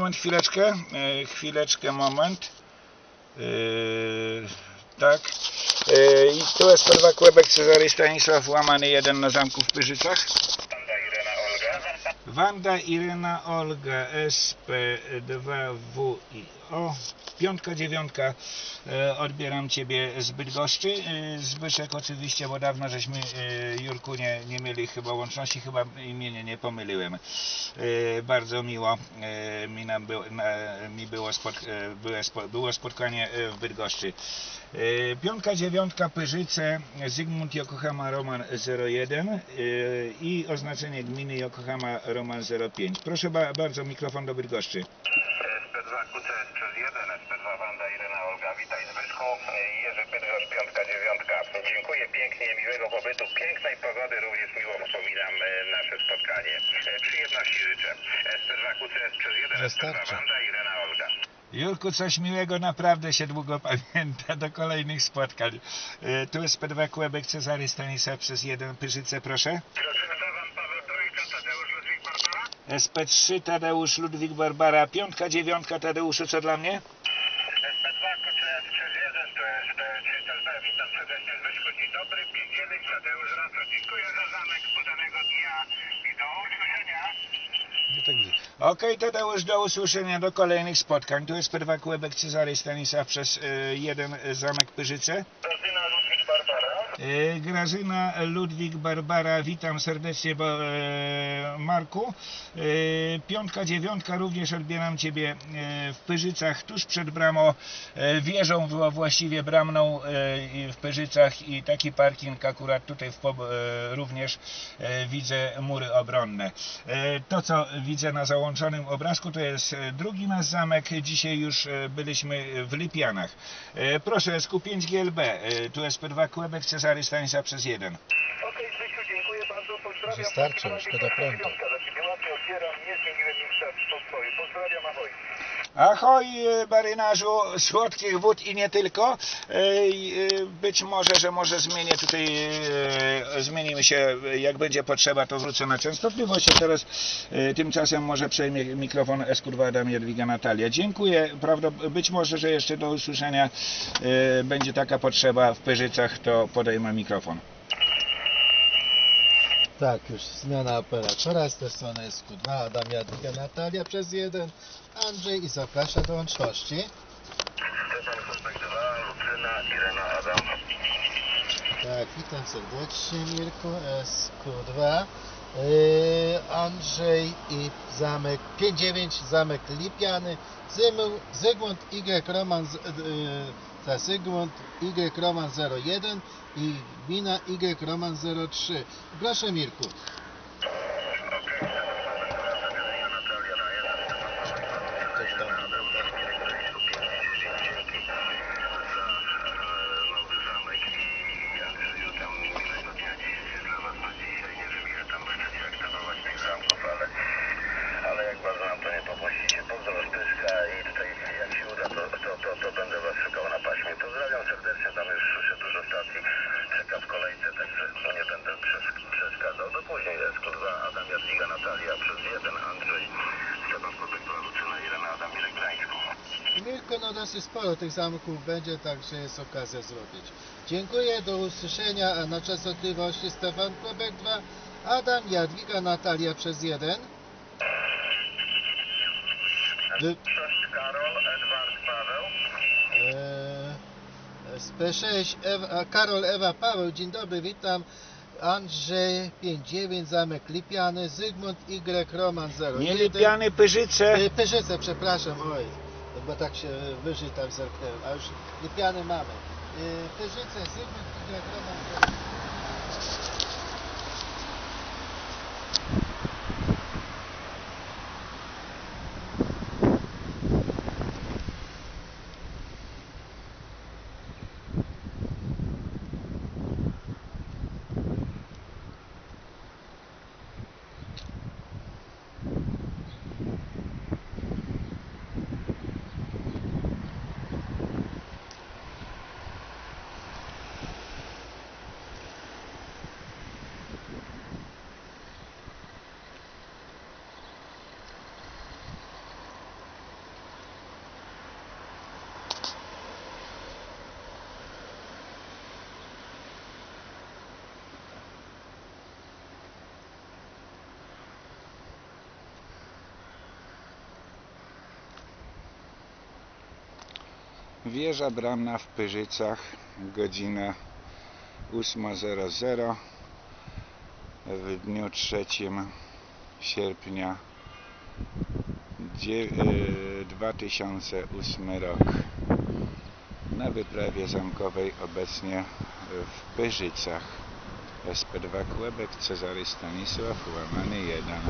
Moment, chwileczkę, e, chwileczkę, moment. Yy, tak. Yy, I tu jest Perwa Kłebek, Cezary Stanisław, łamany jeden na zamku w Pyrzycach. Wanda Irena Olga, SP2WIX o, piątka, dziewiątka, e, odbieram Ciebie z Bydgoszczy. E, Zbyszek oczywiście, bo dawno żeśmy, e, Jurku, nie, nie mieli chyba łączności, chyba imienia nie pomyliłem. Bardzo miło mi, nam było, mi było, było spotkanie w Bydgoszczy. Piątka, dziewiątka, Pyrzyce, Zygmunt Yokohama Roman 01 i oznaczenie gminy Yokohama Roman 05. Proszę bardzo, mikrofon do Bydgoszczy. Miłego pobytu, pięknej pogody. Również miło wspominam e, nasze spotkanie. E, Przyjemności życzę. SP2 QCS przez 1, SP2 Wystarczy. Wanda Irena Olga. Jurku, coś miłego, naprawdę się długo pamięta. Do kolejnych spotkań. E, Tu jest P2 Kłebek Cezary Stanisław przez jeden Pyrzyce, proszę. Proszę Paweł Trójka, Tadeusz Ludwik Barbara. SP3 Tadeusz Ludwik Barbara, piątka, dziewiątka Tadeuszu, co dla mnie? SP2 QCS przez 1, to jest e, Czytel B. Witam serdecznie Zbyszku. Dzień dobry, 5-1 Tadeusz Rato. Dziękuję za zamek podanego dnia i do usłyszenia. Okej, Tadeusz, do usłyszenia, do kolejnych spotkań. Tu jest P2 Kłebek Cezary Stanisław przez e, jeden Zamek Pyrzyce. E, Grażyna Ludwik Barbara, witam serdecznie e, Marku. E, piątka, dziewiątka, również odbieram Ciebie w Pyrzycach, tuż przed bramą, wieżą właściwie bramną w Pyrzycach i taki parking akurat tutaj również widzę mury obronne. To co widzę na załączonym obrazku to jest drugi nasz zamek, dzisiaj już byliśmy w Lipianach. Proszę, SQ5GLB, tu SP2 Quebec, Cezary 4 Stanisław przez 1. Okej, Zbysiu, dziękuję bardzo, pozdrawiam. Wystarczy, szkoda prądu. Pozdrawiam, ahoj. Marynarzu słodkich wód i nie tylko. E, Być może, że może zmienię tutaj, e, zmienimy się jak będzie potrzeba, to wrócę na częstotliwość. A teraz tymczasem może przejmie mikrofon SQ2 Adam Jadwiga Natalia. Dziękuję. Być może, że jeszcze do usłyszenia będzie taka potrzeba w Pyrzycach, to podejmę mikrofon. Tak, już zmiana operatora, z tej strony jest Q2, Adam Jadwiga Natalia przez jeden, Andrzej i zaprasza do łączności. Stefan Kostek 2, Lucyna, Irena, Adam. Tak, witam serdecznie Mirku, SQ2, yy, Andrzej i zamek 59, zamek Lipiany, Zygmunt Y Roman, z- ta Zygmunt Y Roman 01 i gmina Y Roman 03. Proszę Mirku. Natalia na 1, Coś tam. dzięki za e, nowy zamek i Andrzeju tam miłego dnia dziś dla was na dzisiaj. Nie wiem ile tam będziecie aktywować tych zamków, ale, ale jak bardzo nam to nie popłacicie. Pozdro Zbyszka i tutaj jak się uda, to, to, to, to będę was szukał na paśmie. Pozdrawiam serdecznie, tam już słyszę dużo stacji. Czeka w kolejce, także no nie będę przesz- przeszkadzał. Do później SQ2, Adam Jadwiga, Natalia, przez jeden Andrzej, Stefan Kobek, Lucyna, Irena, Adam, Mirek Gdańsku. Mirko, no dosyć sporo tych zamków będzie, także jest okazja zrobić. Dziękuję, do usłyszenia a na częstotliwości Stefan Klebek 2, Adam, Jadwiga, Natalia przez jeden. Wy- Cześć Karol, Edward, Paweł. Eee, SP6, Ewa, Karol, Ewa, Paweł, dzień dobry, witam. Andrzej 59, Zamek Lipiany, Zygmunt Y, Roman 01. Nie Lipiany, Pyrzyce. Pyrzyce, przepraszam, oj, bo tak się wyżej tam zerknęłem, a już Lipiany mamy. E, Pyrzyce, Zygmunt Y, Roman Wieża bramna w Pyrzycach, godzina 8.00 w dniu 3 sierpnia dzie- e, 2008 rok. Na wyprawie zamkowej obecnie w Pyrzycach. SP2 Kłebek, Cezary Stanisław, łamany 1.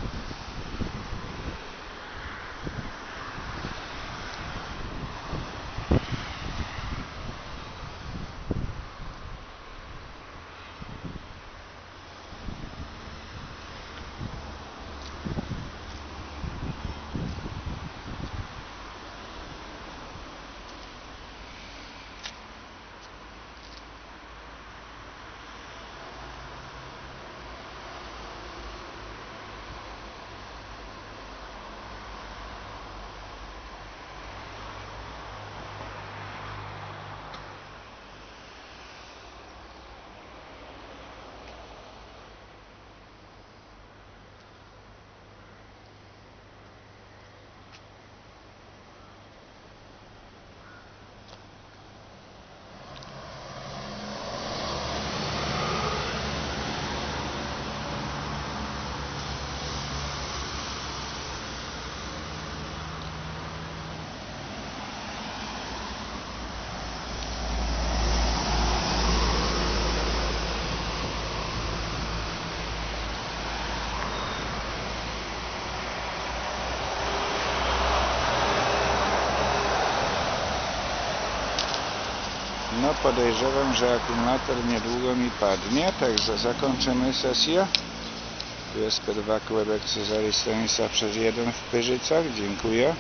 No podejrzewam, że akumulator niedługo mi padnie, także zakończymy sesję. Tu jest SP2 Kłebek Cezary Stanisław przez jeden w Pyrzycach. Dziękuję.